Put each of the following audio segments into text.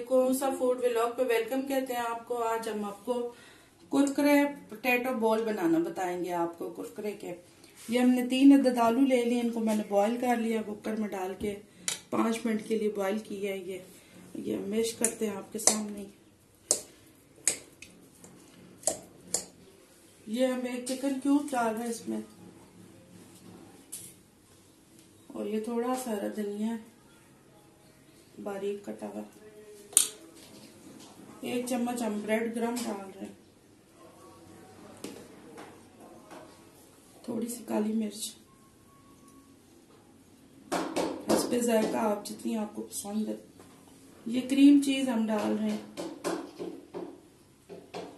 वालेकुम सब food vlog पे वेलकम कहते हैं आपको। आज हम आपको कुरकुरे पोटैटो बॉल बनाना बताएँगे आपको कुरकुरे के। ये हमने तीन अदद आलू ले लिए, इनको मैंने बॉईल कर लिया, कुकर में डाल के पाँच मिनट के लिए बॉईल किया है ये। ये मेश करते हैं आपके सामने। ये हम एक चिकन क्यूब डाल रहे हैं इसमें। और ये थोड़ा सारा धनिया बारीक कटा हुआ। एक चम्मच हम ब्रेड ग्रम डाल रहे हैं। थोड़ी सी काली मिर्च। इस पे जायका आप जितनी आपको पसंद है। ये क्रीम चीज़ हम डाल रहे हैं।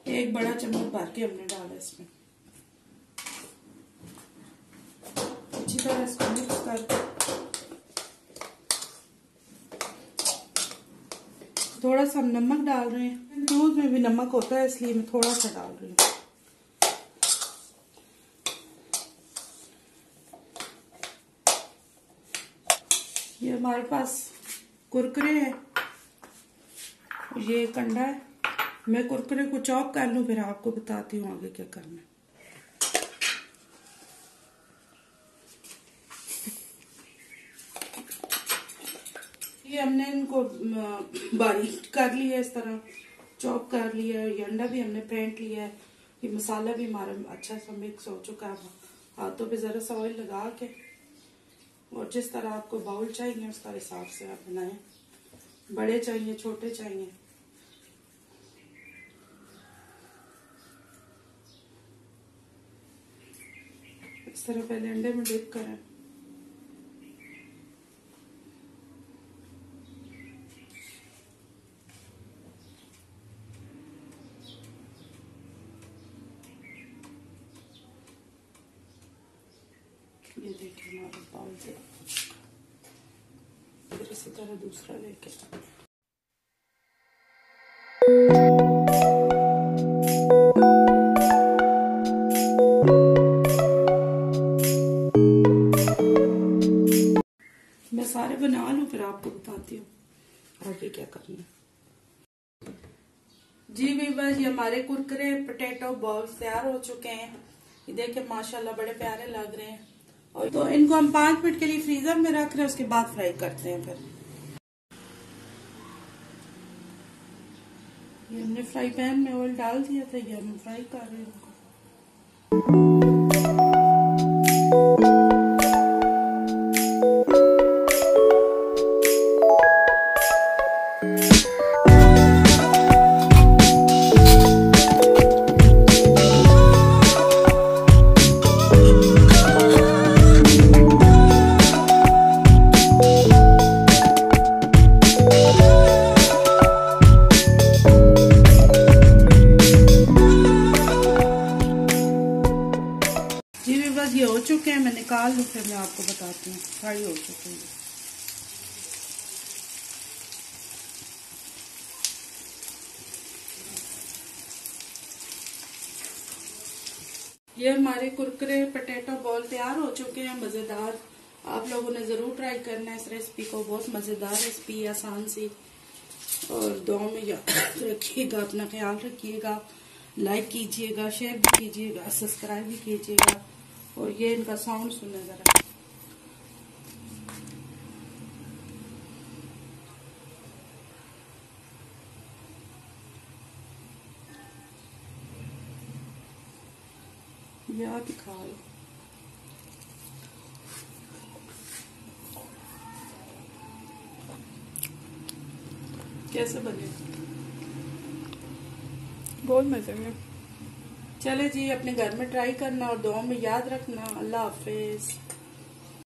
एक बड़ा चम्मच भर के हमने डाला इसमें। अच्छी तरह इसको मिक्स करके। थोड़ा सा हम नमक डाल रहे हैं। दूध में भी नमक होता है, इसलिए मैं थोड़ा सा डाल रही हूँ। ये हमारे पास कुरकुरे है। ये कंडा है। मैं कुरकुरे को चॉप कर लूँ, फिर आपको बताती हूँ आगे क्या करना है। ये हमने इनको बारीक कर लिया इस तरह, चॉप कर लिया है ये अंडा भी हमने फेंट लिया है ये मसाला भी हमारा अच्छा सा मिक्स हो चुका है। हाथों पे जरा सा ऑयल लगा के, और जिस तरह आपको बाउल चाहिए उसका हिसाब से आप बनाएँ। बड़े चाहिए, छोटे चाहिए। इस तरह पहले अंडे में डिप करें। ये देखिए हमारा बाउल से फिर इसी तरह दूसरा लेके मैं सारे बना लूँ, फिर आपको बताती हूँ आगे क्या करना है। जी बस ये हमारे कुरकुरे पोटैटो बॉल्स तैयार हो चुके हैं। ये देखे माशाल्लाह बड़े प्यारे लग रहे हैं। और तो इनको हम पाँच मिनट के लिए फ्रीजर में रख रहे हैं, उसके बाद फ्राई करते हैं फिर। ये हमने फ्राई पैन में ऑयल डाल दिया था, ये हम फ्राई कर रहे हैं लूँ फिर मैं आपको बताती हूँ। फ्राई हो चुके हैं। ये हमारे कुरकुरे पोटैटो बॉल तैयार हो चुके हैं, मज़ेदार। आप लोगों ने ज़रूर ट्राई करना है इस रेसिपी को, बहुत मज़ेदार रेसिपी आसान सी। और दो में याद रखिएगा, अपना ख्याल रखिएगा। लाइक कीजिएगा शेयर भी कीजिएगा सब्सक्राइब भी कीजिएगा। और ये इनका साउंड सुने जरा। दिखा लो। कैसे बने? बहुत मज़े में चले जी अपने घर में ट्राई करना और दुआ में याद रखना। अल्लाह हाफिज।